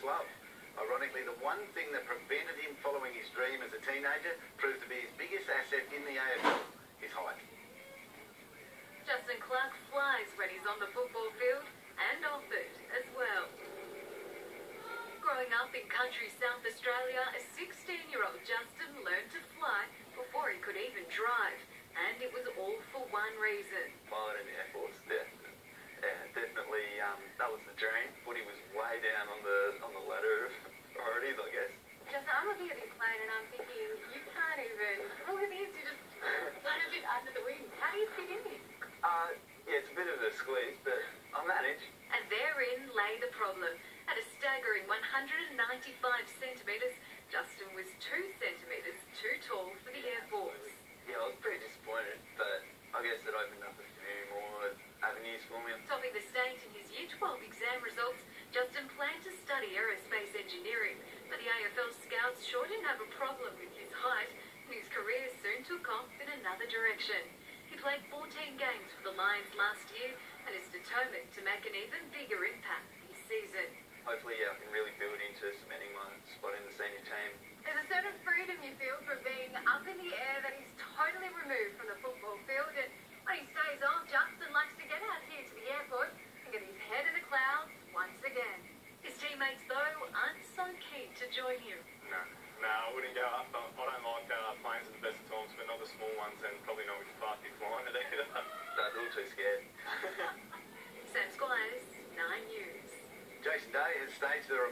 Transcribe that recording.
first love. Ironically, the one thing that prevented him following his dream as a teenager proved to be his biggest asset in the AFL, his height. Justin Clarke flies when he's on the football field and off it as well. Growing up in country South Australia, a 16-year-old Justin learned to fly before he could even drive. And it was all for one reason. Pilot in the Air Force, yeah. That was the dream. Footy was way down on the on the ladder of priorities, I guess. Justin, I'm looking at this plane and I'm thinking, you can't even, look at this, you just a bit under the wings. How do you fit in this? Uh, yeah, it's a bit of a squeeze, but I manage. And therein lay the problem. At a staggering 195 centimetres, Justin was 2 centimetres too tall for the Air Force. Yeah, I was pretty disappointed, but I guess it opened up a few more avenues for me. Topping the state in his Year 12 exam results, Justin planned to study aerospace engineering, but the AFL scouts sure didn't have a problem with his height, and his career soon took off in another direction. He played 14 games for the Lions last year and is determined to make an even bigger impact this season. Hopefully, yeah, I can really build into cementing my spot in the senior team. There's a certain freedom you feel from being up in the air that is totally removed from the football field. And when he stays off, Justin likes to get out here to the airport and get his head in the clouds once again. His teammates, though, aren't so keen to join him. No, no, I wouldn't go up. I don't like uh, planes at the best of times, but not the small ones, and probably not with Clarky flying it either. Dad's all too scared. Sam Squires, 9 News. Jason Day has staged the remark.